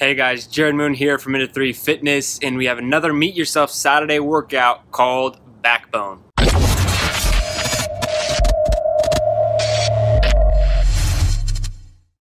Hey guys, Jerred Moon here from End of Three Fitness, and we have another Meet Yourself Saturday workout called Backbone.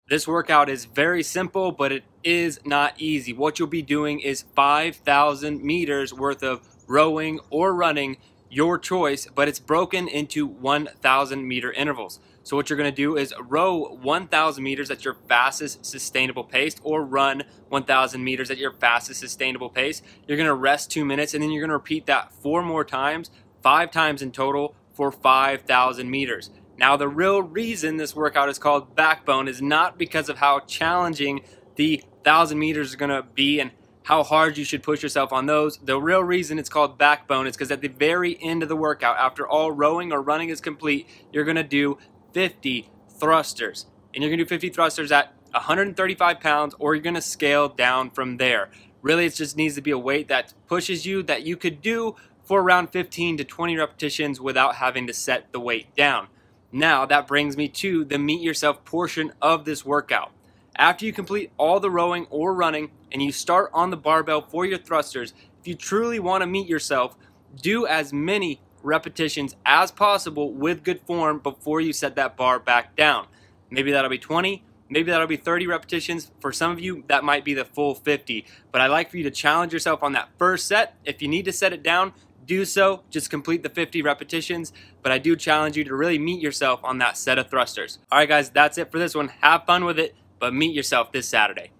This workout is very simple, but it is not easy. What you'll be doing is 5,000 meters worth of rowing or running, your choice, but it's broken into 1,000 meter intervals. So what you're going to do is row 1,000 meters at your fastest sustainable pace or run 1,000 meters at your fastest sustainable pace. You're going to rest two minutes and then you're going to repeat that four more times, five times in total for 5,000 meters. Now the real reason this workout is called backbone is not because of how challenging the 1,000 meters is going to be and how hard you should push yourself on those. The real reason it's called backbone is because at the very end of the workout, after all rowing or running is complete, you're to do 50 thrusters. And you're to do 50 thrusters at 135 pounds or you're to scale down from there. Really, it just needs to be a weight that pushes you that you could do for around 15 to 20 repetitions without having to set the weight down. Now, that brings me to the meet yourself portion of this workout. After you complete all the rowing or running and you start on the barbell for your thrusters, if you truly want to meet yourself, do as many repetitions as possible with good form before you set that bar back down. Maybe that'll be 20, maybe that'll be 30 repetitions. For some of you, that might be the full 50. But I like for you to challenge yourself on that first set. If you need to set it down, do so. Just complete the 50 repetitions. But I do challenge you to really meet yourself on that set of thrusters. All right, guys, that's it for this one. Have fun with it, but meet yourself this Saturday.